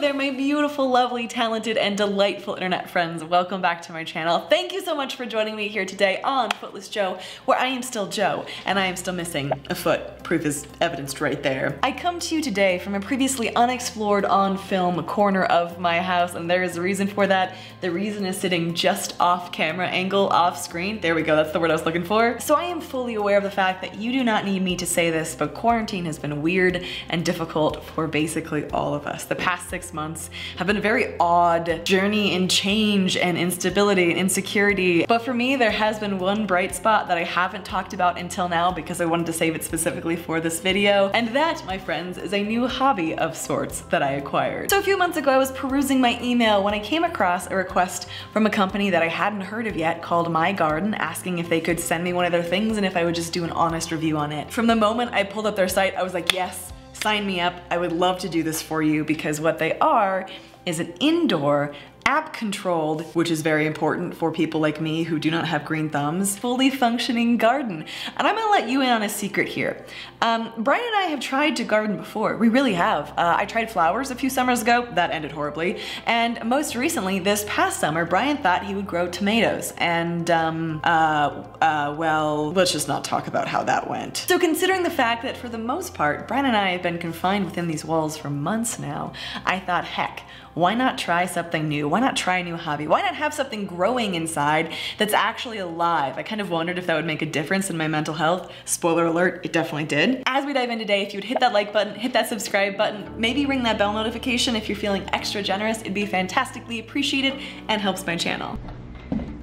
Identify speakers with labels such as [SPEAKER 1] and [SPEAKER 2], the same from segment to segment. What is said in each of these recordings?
[SPEAKER 1] there, my beautiful, lovely, talented, and delightful internet friends. Welcome back to my channel. Thank you so much for joining me here today on Footless Jo, where I am still Jo, and I am still missing a foot. Proof is evidenced right there. I come to you today from a previously unexplored on film corner of my house, and there is a reason for that. The reason is sitting just off camera angle, off screen. There we go, that's the word I was looking for. So I am fully aware of the fact that you do not need me to say this, but quarantine has been weird and difficult for basically all of us. The past six months have been a very odd journey in change and instability and insecurity. But for me, there has been one bright spot that I haven't talked about until now because I wanted to save it specifically for this video. And that, my friends, is a new hobby of sorts that I acquired. So a few months ago, I was perusing my email when I came across a request from a company that I hadn't heard of yet called MyGardyn asking if they could send me one of their things and if I would just do an honest review on it. From the moment I pulled up their site, I was like, yes, sign me up. I would love to do this for you because what they are is an indoor app controlled, which is very important for people like me who do not have green thumbs, fully functioning garden. And I'm gonna let you in on a secret here. Um, Brian and I have tried to garden before. We really have. Uh, I tried flowers a few summers ago. That ended horribly. And most recently, this past summer, Brian thought he would grow tomatoes. And, um, uh, uh, well, let's just not talk about how that went. So considering the fact that for the most part, Brian and I have been confined within these walls for months now, I thought, heck, why not try something new? Why not try a new hobby? Why not have something growing inside that's actually alive? I kind of wondered if that would make a difference in my mental health. Spoiler alert, it definitely did. As we dive in today, if you would hit that like button, hit that subscribe button, maybe ring that bell notification if you're feeling extra generous, it'd be fantastically appreciated and helps my channel.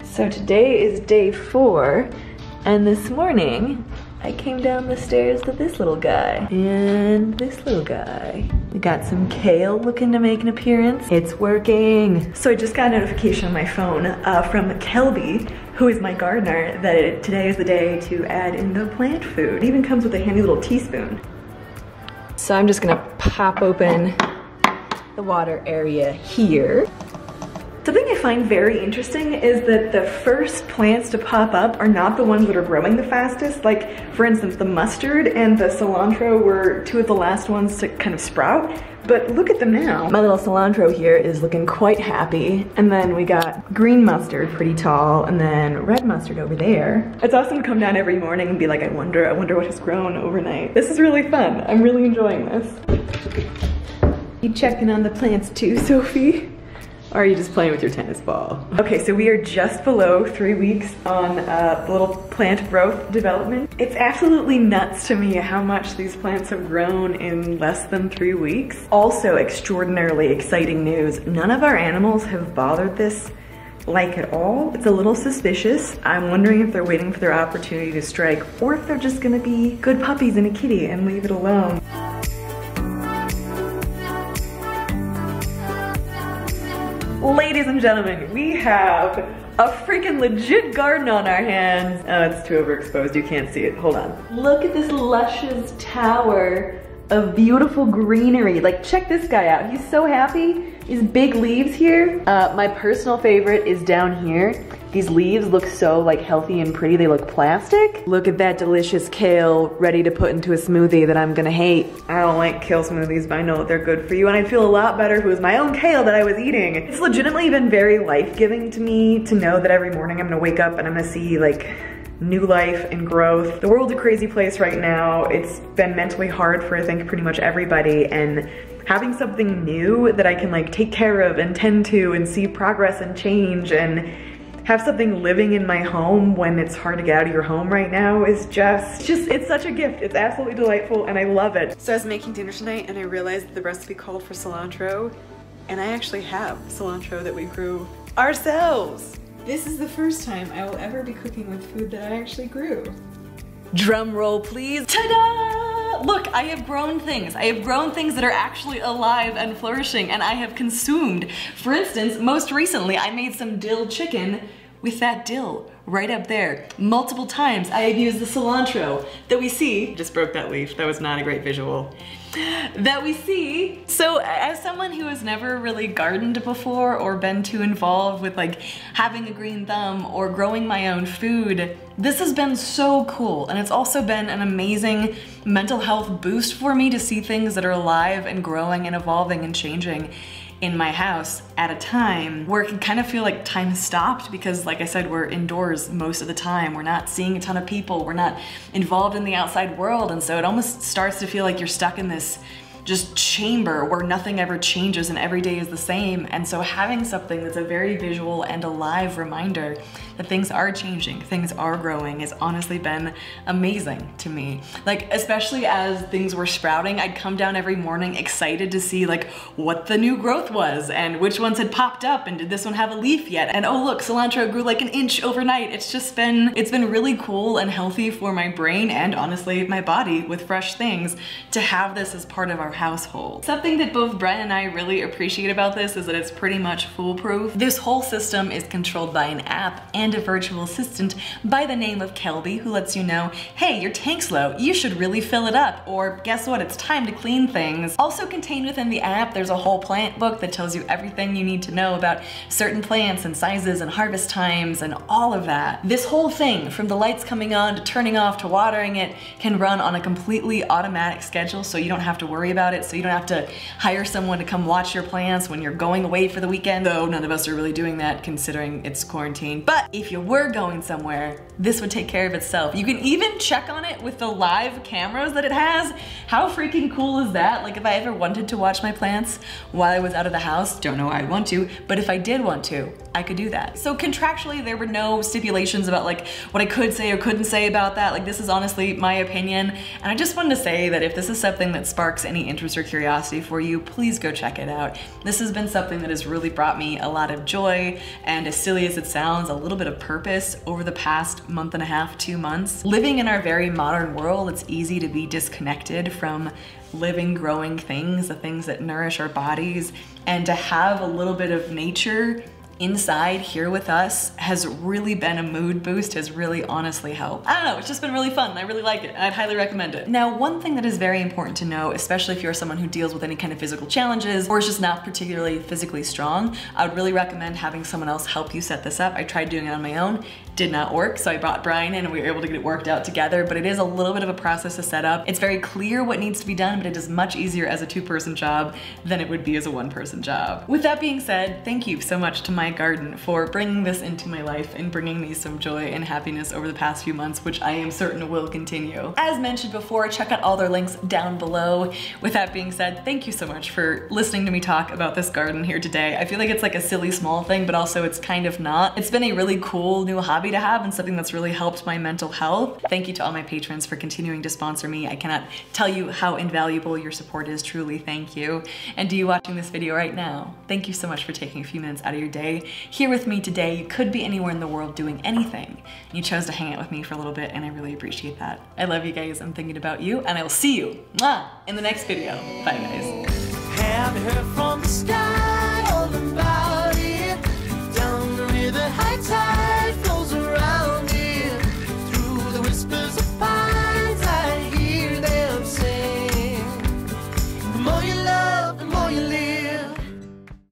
[SPEAKER 1] So today is day four, and this morning I came down the stairs to this little guy and this little guy. We got some kale looking to make an appearance. It's working. So I just got a notification on my phone uh, from Kelby, who is my gardener, that it, today is the day to add in the plant food. It even comes with a handy little teaspoon. So I'm just gonna pop open the water area here. Something I find very interesting is that the first plants to pop up are not the ones that are growing the fastest. Like, for instance, the mustard and the cilantro were two of the last ones to kind of sprout. But look at them now. My little cilantro here is looking quite happy. And then we got green mustard pretty tall and then red mustard over there. It's awesome to come down every morning and be like, I wonder, I wonder what has grown overnight. This is really fun. I'm really enjoying this. You checking on the plants too, Sophie? Or are you just playing with your tennis ball? Okay, so we are just below three weeks on uh, little plant growth development. It's absolutely nuts to me how much these plants have grown in less than three weeks. Also extraordinarily exciting news. None of our animals have bothered this like at all. It's a little suspicious. I'm wondering if they're waiting for their opportunity to strike or if they're just gonna be good puppies and a kitty and leave it alone. Ladies and gentlemen, we have a freaking legit garden on our hands. Oh, it's too overexposed, you can't see it, hold on. Look at this luscious tower of beautiful greenery. Like, check this guy out, he's so happy. These big leaves here. Uh, my personal favorite is down here. These leaves look so like healthy and pretty, they look plastic. Look at that delicious kale ready to put into a smoothie that I'm gonna hate. I don't like kale smoothies, but I know that they're good for you and I'd feel a lot better if it was my own kale that I was eating. It's legitimately been very life-giving to me to know that every morning I'm gonna wake up and I'm gonna see like new life and growth. The world's a crazy place right now. It's been mentally hard for I think pretty much everybody and having something new that I can like take care of and tend to and see progress and change and have something living in my home when it's hard to get out of your home right now is just, just, it's such a gift. It's absolutely delightful and I love it. So I was making dinner tonight and I realized the recipe called for cilantro and I actually have cilantro that we grew ourselves. This is the first time I will ever be cooking with food that I actually grew. Drum roll please. Ta-da! Look, I have grown things. I have grown things that are actually alive and flourishing and I have consumed. For instance, most recently I made some dill chicken with that dill right up there. Multiple times I have used the cilantro that we see. Just broke that leaf, that was not a great visual that we see. So as someone who has never really gardened before or been too involved with like having a green thumb or growing my own food, this has been so cool. And it's also been an amazing mental health boost for me to see things that are alive and growing and evolving and changing. In my house at a time where it can kind of feel like time has stopped because like I said, we're indoors most of the time. We're not seeing a ton of people. We're not involved in the outside world. And so it almost starts to feel like you're stuck in this just chamber where nothing ever changes and every day is the same. And so having something that's a very visual and alive reminder that things are changing, things are growing has honestly been amazing to me. Like, especially as things were sprouting, I'd come down every morning excited to see like what the new growth was and which ones had popped up and did this one have a leaf yet? And oh look, cilantro grew like an inch overnight. It's just been, it's been really cool and healthy for my brain and honestly my body with fresh things to have this as part of our household. Something that both Brent and I really appreciate about this is that it's pretty much foolproof. This whole system is controlled by an app and a virtual assistant by the name of Kelby who lets you know, hey, your tank's low, you should really fill it up, or guess what, it's time to clean things. Also contained within the app, there's a whole plant book that tells you everything you need to know about certain plants and sizes and harvest times and all of that. This whole thing, from the lights coming on to turning off to watering it, can run on a completely automatic schedule so you don't have to worry about about it so you don't have to hire someone to come watch your plants when you're going away for the weekend, though none of us are really doing that considering it's quarantine. But if you were going somewhere, this would take care of itself. You can even check on it with the live cameras that it has. How freaking cool is that? Like if I ever wanted to watch my plants while I was out of the house, don't know I'd want to, but if I did want to, I could do that. So contractually, there were no stipulations about like what I could say or couldn't say about that. Like this is honestly my opinion. And I just wanted to say that if this is something that sparks any interest or curiosity for you, please go check it out. This has been something that has really brought me a lot of joy and as silly as it sounds, a little bit of purpose over the past month and a half, two months. Living in our very modern world, it's easy to be disconnected from living, growing things, the things that nourish our bodies, and to have a little bit of nature inside here with us has really been a mood boost, has really honestly helped. I don't know, it's just been really fun. I really like it. I'd highly recommend it. Now, one thing that is very important to know, especially if you're someone who deals with any kind of physical challenges or is just not particularly physically strong, I would really recommend having someone else help you set this up. I tried doing it on my own did not work. So I brought Brian in and we were able to get it worked out together, but it is a little bit of a process to set up. It's very clear what needs to be done, but it is much easier as a two person job than it would be as a one person job. With that being said, thank you so much to MyGardyn for bringing this into my life and bringing me some joy and happiness over the past few months, which I am certain will continue. As mentioned before, check out all their links down below. With that being said, thank you so much for listening to me talk about this garden here today. I feel like it's like a silly small thing, but also it's kind of not. It's been a really cool new hobby hobby to have and something that's really helped my mental health. Thank you to all my patrons for continuing to sponsor me. I cannot tell you how invaluable your support is, truly thank you. And to you watching this video right now, thank you so much for taking a few minutes out of your day here with me today. You could be anywhere in the world doing anything. You chose to hang out with me for a little bit and I really appreciate that. I love you guys, I'm thinking about you and I will see you in the next video. Bye guys.